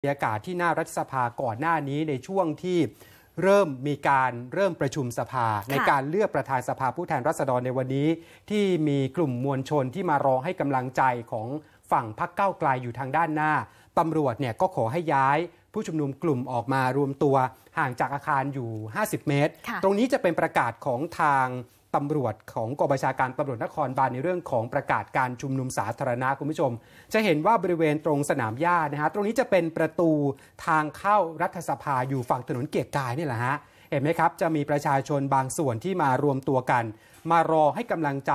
บรรยากาศที่หน้ารัฐสภาก่อนหน้านี้ในช่วงที่เริ่มมีการเริ่มประชุมสภา ในการเลือกประธานสภาผู้แทนราษฎรในวันนี้ ที่มีกลุ่มมวลชนที่มารอให้กำลังใจของฝั่งพรรคเก้าไกลอยู่ทางด้านหน้าตำรวจเนี่ยก็ขอให้ย้าย ผู้ชุมนุมกลุ่มออกมารวมตัวห่างจากอาคารอยู่ 50 เมตรค่ะตรงนี้จะเป็นประกาศของทาง ตำรวจของกองบัญชาการตำรวจนครบาลในเรื่องของประกาศการชุมนุมสาธารณะคุณผู้ชม จะเห็นว่าบริเวณตรงสนามหญ้านะฮะตรงนี้จะเป็นประตูทางเข้ารัฐสภาอยู่ฝั่งถนนเกียรติกายนี่แหละฮะเห็นไหมครับ จะมีประชาชนบางส่วนที่มารวมตัวกัน มารอให้กำลังใจ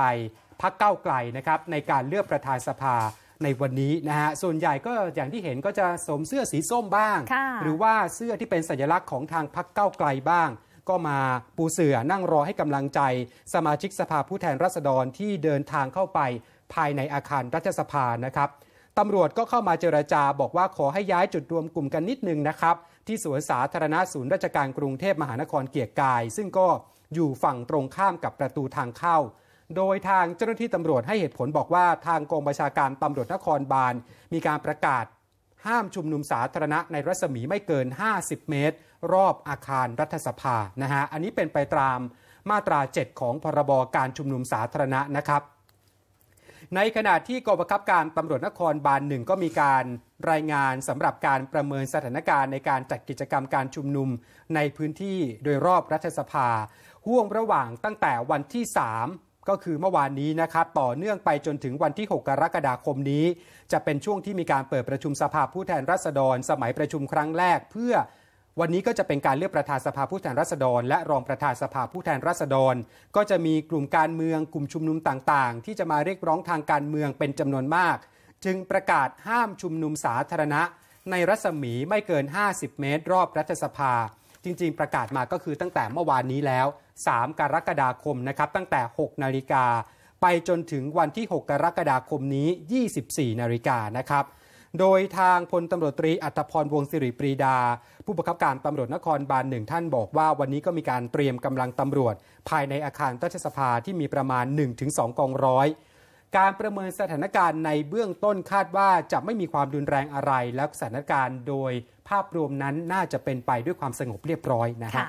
พักเก้าวไกลนะครับในการเลือกประธานสภาในวันนี้นะฮะ ส่วนใหญ่ก็อย่างที่เห็นก็จะสวมเสื้อสีส้มบ้างค่ะหรือว่าเสื้อที่เป็นสัญลักษณ์ของทางพักเก้าวไกลบ้าง ก็มาปูเสือนั่งรอให้กำลังใจ สมาชิกสภาผู้แทนราษฎรที่เดินทางเข้าไปภายในอาคารรัฐสภานะครับตำรวจก็เข้ามาเจรจาบอกว่าขอให้ย้ายจุดรวมกลุ่มกันนิดนึงนะครับ ที่สวนสาธารณะศูนย์ราชการกรุงเทพมหานครเกียรกาย ซึ่งก็อยู่ฝั่งตรงข้ามกับประตูทางเข้า โดยทางเจ้าหน้าที่ตำรวจให้เหตุผลบอกว่าทางกองบัญชาการตำรวจนครบาล มีการประกาศห้ามชุมนุมสาธารณะในรัศมีไม่เกิน 50 เมตร รอบอาคารรัฐสภานะฮะอันนี้เป็นไปตามมาตรา 7 ของพรบการชุมนุมสาธารณะนะครับ ในขณะที่กองบังคับการตำรวจนครบาลหนึ่งก็มีการรายงานสำหรับการประเมินสถานการณ์ในการจัดกิจกรรมการชุมนุมในพื้นที่โดยรอบรัฐสภา ห่วงระหว่างตั้งแต่วันที่ 3ก็คือเมื่อวานนี้นะครับต่อเนื่องไปจนถึงวันที่ 6 กรกฎาคมนี้ จะเป็นช่วงที่มีการเปิดประชุมสภาผู้แทนราษฎร สมัยประชุมครั้งแรก เพื่อ วันนี้ก็จะเป็นการเลือกประธานสภาผู้แทนราษฎร และรองประธานสภาผู้แทนราษฎร ก็จะมีกลุ่มการเมืองกลุ่มชุมนุมต่างๆ ที่จะมาเรียกร้องทางการเมืองเป็นจำนวนมาก จึงประกาศห้ามชุมนุมสาธารณะ ในรัศมีไม่เกิน 50 เมตร รอบรัฐสภา จริง ๆ ประกาศมาก็คือตั้งแต่เมื่อวานนี้แล้ว 3 กรกฎาคมนะครับตั้งแต่ 6 นาฬิกาไปจนถึงวันที่ 6 กรกฎาคมนี้ 24 นาฬิกานะครับ โดยทางพลตำรวจตรีอัตพรวงศิริปรีดา ผู้บังคับการตำรวจนครบาลหนึ่งท่านบอกว่าวันนี้ก็มีการเตรียมกำลังตำรวจ ภายในอาคารรัฐสภาที่มีประมาณ 1-2 กองร้อย การประเมินสถานการณ์ในเบื้องต้นคาดว่าจะไม่มีความรุนแรงอะไร และสถานการณ์โดยภาพรวมนั้นน่าจะเป็นไปด้วยความสงบเรียบร้อยนะฮะค่ะ